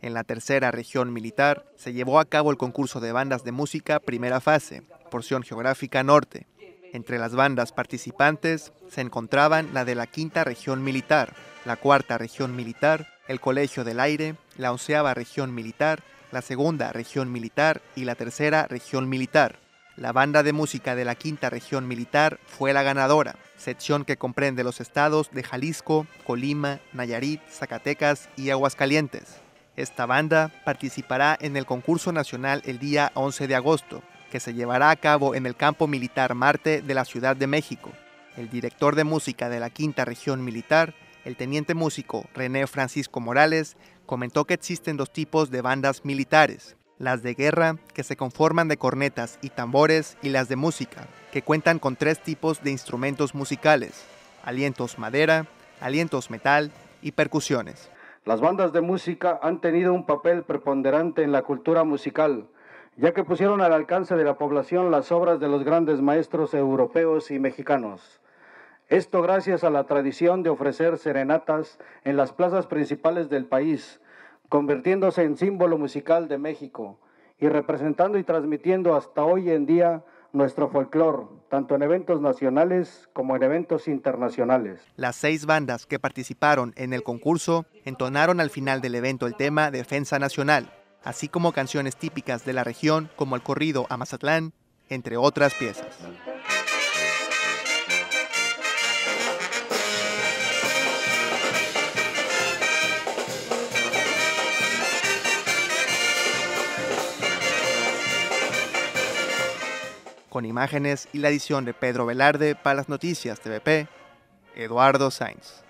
En la tercera región militar se llevó a cabo el concurso de bandas de música primera fase, porción geográfica norte. Entre las bandas participantes se encontraban la de la quinta región militar, la cuarta región militar, el Colegio del Aire, la onceava región militar, la segunda región militar y la tercera región militar. La banda de música de la quinta región militar fue la ganadora, sección que comprende los estados de Jalisco, Colima, Nayarit, Zacatecas y Aguascalientes. Esta banda participará en el concurso nacional el día 11 de agosto, que se llevará a cabo en el campo militar Marte de la Ciudad de México. El director de música de la quinta región militar, el teniente músico René Francisco Morales, comentó que existen dos tipos de bandas militares, las de guerra, que se conforman de cornetas y tambores, y las de música, que cuentan con tres tipos de instrumentos musicales, alientos madera, alientos metal y percusiones. Las bandas de música han tenido un papel preponderante en la cultura musical, ya que pusieron al alcance de la población las obras de los grandes maestros europeos y mexicanos. Esto gracias a la tradición de ofrecer serenatas en las plazas principales del país, convirtiéndose en símbolo musical de México y representando y transmitiendo hasta hoy en día nuestro folclore, tanto en eventos nacionales como en eventos internacionales. Las seis bandas que participaron en el concurso entonaron al final del evento el tema Defensa Nacional, así como canciones típicas de la región como el corrido a Mazatlán, entre otras piezas. Con imágenes y la edición de Pedro Velarde para las noticias TVP, Eduardo Sainz.